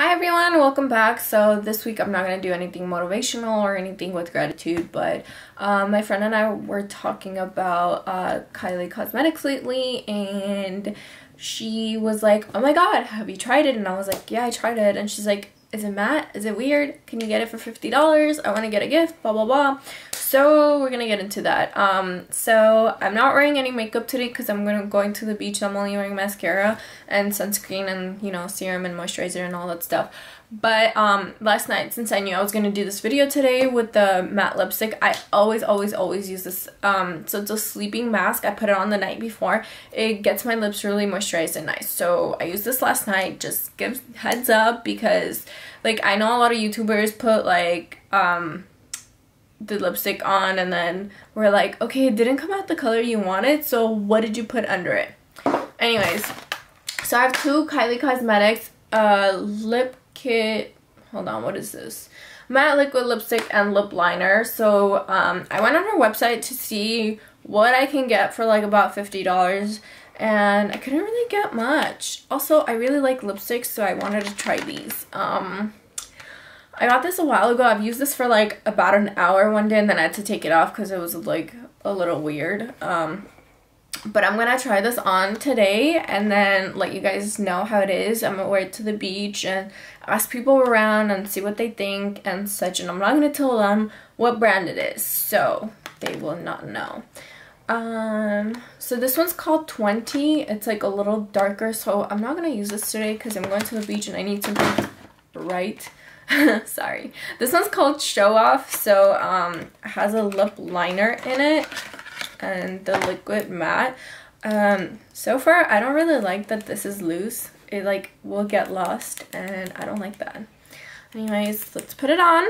Hi everyone, welcome back. So this week I'm not going to do anything motivational or anything with gratitude, but um, my friend and I were talking about uh, Kylie Cosmetics lately and she was like, oh my god, have you tried it? And I was like, yeah, I tried it. And she's like, is it matte? Is it weird? Can you get it for $50? I want to get a gift, blah, blah, blah. So we're going to get into that. Um, so I'm not wearing any makeup today because I'm gonna, going to the beach. I'm only wearing mascara and sunscreen and, you know, serum and moisturizer and all that stuff. But um, last night, since I knew I was going to do this video today with the matte lipstick, I always, always, always use this. Um, so it's a sleeping mask. I put it on the night before. It gets my lips really moisturized and nice. So I used this last night. Just give heads up because, like, I know a lot of YouTubers put, like, um, the lipstick on and then we're like, okay, it didn't come out the color you wanted. So what did you put under it? Anyways, so I have two Kylie Cosmetics uh, lip kit. Hold on what is this? Matte liquid lipstick and lip liner. So um, I went on her website to see what I can get for like about $50 and I couldn't really get much. Also I really like lipsticks so I wanted to try these. Um, I got this a while ago. I've used this for like about an hour one day and then I had to take it off because it was like a little weird. Um, but I'm gonna try this on today and then let you guys know how it is. I'm gonna wear it to the beach and ask people around and see what they think and such and I'm not gonna tell them what brand it is so they will not know. Um, so this one's called 20. It's like a little darker so I'm not gonna use this today because I'm going to the beach and I need something bright. Sorry. This one's called Show Off so um, it has a lip liner in it and the liquid matte. Um, so far, I don't really like that this is loose. It like will get lost and I don't like that. Anyways, let's put it on.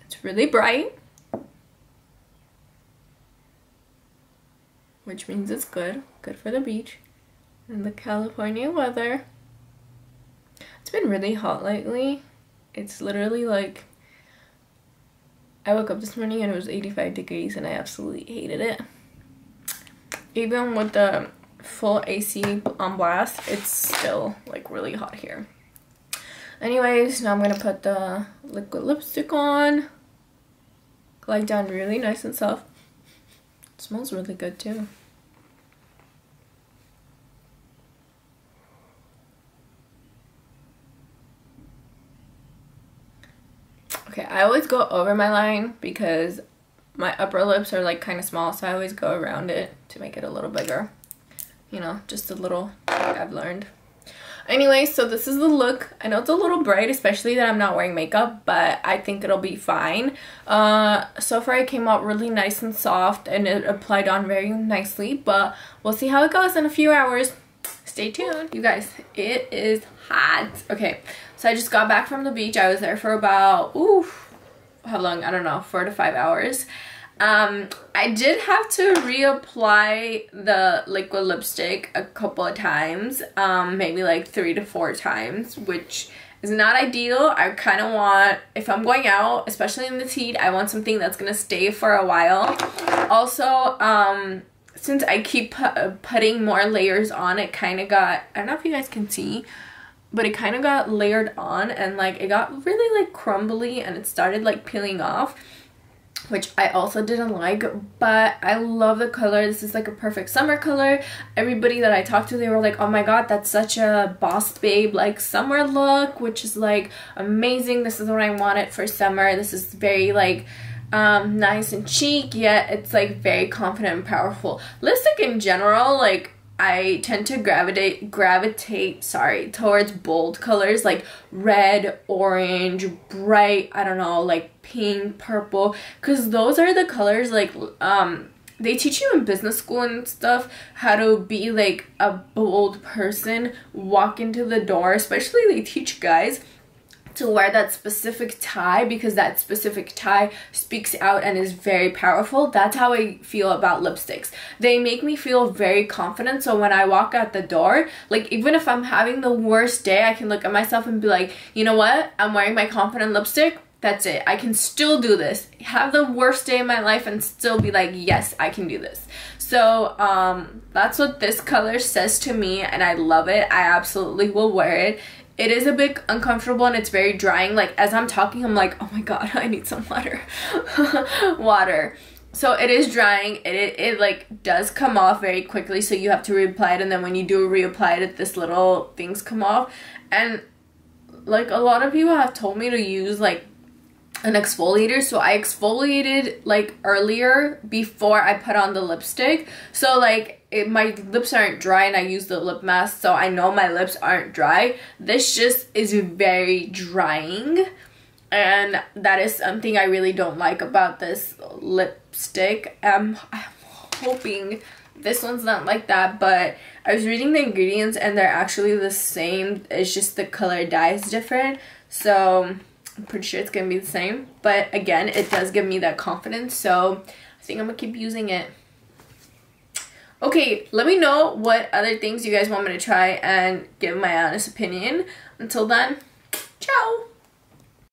It's really bright. Which means it's good. Good for the beach and the California weather. It's been really hot lately. It's literally like I woke up this morning and it was 85 degrees and I absolutely hated it. Even with the full AC on blast, it's still like really hot here. Anyways, now I'm going to put the liquid lipstick on. Glide down really nice and soft. It smells really good too. Okay, I always go over my line because my upper lips are like kind of small, so I always go around it to make it a little bigger. You know, just a little I've learned. Anyway, so this is the look. I know it's a little bright, especially that I'm not wearing makeup, but I think it'll be fine. Uh, so far it came out really nice and soft and it applied on very nicely, but we'll see how it goes in a few hours. Stay tuned. You guys, it is hot. Okay, so I just got back from the beach. I was there for about, ooh, how long? I don't know, four to five hours. Um, I did have to reapply the liquid lipstick a couple of times, um, maybe like three to four times, which is not ideal. I kind of want, if I'm going out, especially in the heat, I want something that's going to stay for a while. Also, um, since I keep pu uh, putting more layers on, it kind of got, I don't know if you guys can see, but it kind of got layered on and like it got really like crumbly and it started like peeling off which I also didn't like but I love the color. This is like a perfect summer color. Everybody that I talked to they were like oh my god that's such a boss babe like summer look which is like amazing. This is what I wanted for summer. This is very like um, nice and chic yet it's like very confident and powerful. Lipstick in general like I tend to gravitate gravitate sorry towards bold colors like red, orange, bright, I don't know, like pink, purple cuz those are the colors like um they teach you in business school and stuff how to be like a bold person, walk into the door, especially they teach guys to wear that specific tie because that specific tie speaks out and is very powerful. That's how I feel about lipsticks. They make me feel very confident so when I walk out the door, like even if I'm having the worst day, I can look at myself and be like, you know what? I'm wearing my confident lipstick. that's it. I can still do this. Have the worst day of my life and still be like, yes, I can do this. So um, that's what this color says to me and I love it. I absolutely will wear it. It is a bit uncomfortable and it's very drying. Like as I'm talking, I'm like, oh my god, I need some water. water. So it is drying. It, it, it like does come off very quickly. So you have to reapply it and then when you do reapply it, this little things come off. And like a lot of people have told me to use like an exfoliator. So I exfoliated like earlier before I put on the lipstick. So like it, my lips aren't dry and I use the lip mask so I know my lips aren't dry. This just is very drying and that is something I really don't like about this lipstick. Um, I'm hoping this one's not like that but I was reading the ingredients and they're actually the same. It's just the color dye is different. So I'm pretty sure it's going to be the same. But again, it does give me that confidence. So I think I'm going to keep using it. Okay, let me know what other things you guys want me to try and give my honest opinion. Until then, ciao!